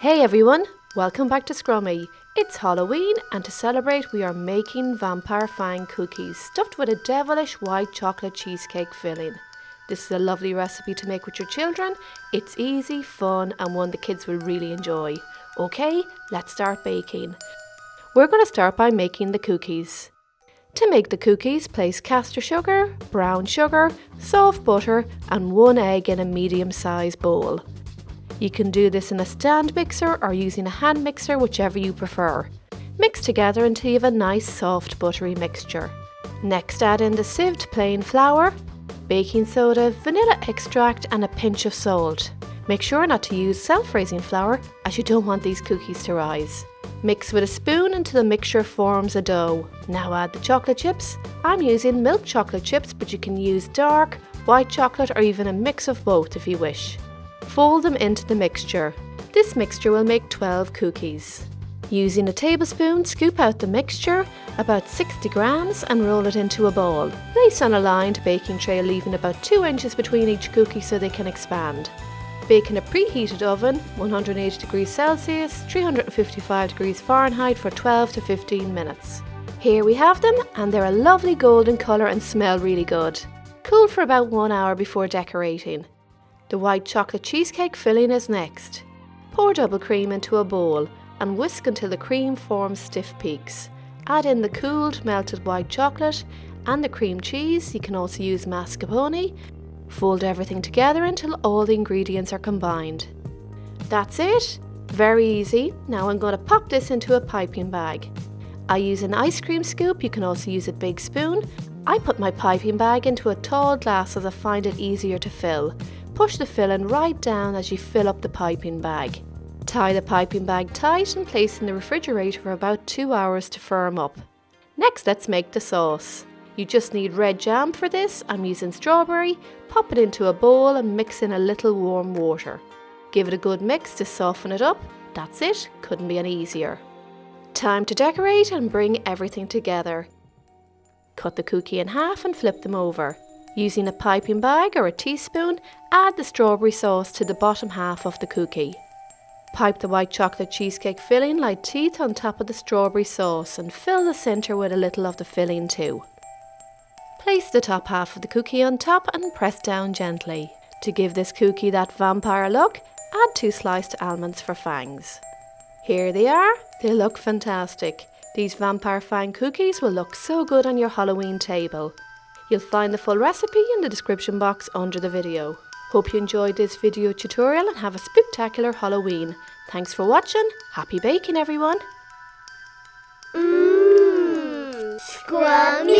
Hey everyone, welcome back to Scrummy. It's Halloween and to celebrate we are making vampire fang cookies stuffed with a devilish white chocolate cheesecake filling. This is a lovely recipe to make with your children. It's easy, fun and one the kids will really enjoy. Okay, let's start baking. We're going to start by making the cookies. To make the cookies, place caster sugar, brown sugar, soft butter and one egg in a medium sized bowl. You can do this in a stand mixer or using a hand mixer, whichever you prefer. Mix together until you have a nice soft buttery mixture. Next add in the sieved plain flour, baking soda, vanilla extract and a pinch of salt. Make sure not to use self-raising flour as you don't want these cookies to rise. Mix with a spoon until the mixture forms a dough. Now add the chocolate chips. I'm using milk chocolate chips but you can use dark, white chocolate or even a mix of both if you wish. Fold them into the mixture. This mixture will make 12 cookies. Using a tablespoon, scoop out the mixture, about 60 grams, and roll it into a ball. Place on a lined baking tray, leaving about 2 inches between each cookie so they can expand. Bake in a preheated oven, 180 degrees Celsius, 355 degrees Fahrenheit for 12 to 15 minutes. Here we have them, and they're a lovely golden colour and smell really good. Cool for about one hour before decorating. The white chocolate cheesecake filling is next. Pour double cream into a bowl and whisk until the cream forms stiff peaks. Add in the cooled melted white chocolate and the cream cheese, you can also use mascarpone. Fold everything together until all the ingredients are combined. That's it, very easy. Now I'm going to pop this into a piping bag. I use an ice cream scoop, you can also use a big spoon. I put my piping bag into a tall glass as I find it easier to fill. Push the filling right down as you fill up the piping bag. Tie the piping bag tight and place in the refrigerator for about 2 hours to firm up. Next let's make the sauce. You just need red jam for this, I'm using strawberry, pop it into a bowl and mix in a little warm water. Give it a good mix to soften it up, that's it, couldn't be any easier. Time to decorate and bring everything together. Cut the cookie in half and flip them over. Using a piping bag or a teaspoon, add the strawberry sauce to the bottom half of the cookie. Pipe the white chocolate cheesecake filling like teeth on top of the strawberry sauce and fill the centre with a little of the filling too. Place the top half of the cookie on top and press down gently. To give this cookie that vampire look, add two sliced almonds for fangs. Here they are, they look fantastic. These vampire fang cookies will look so good on your Halloween table. You'll find the full recipe in the description box under the video. Hope you enjoyed this video tutorial and have a spectacular Halloween. Thanks for watching. Happy baking everyone. Mmm, scrummy.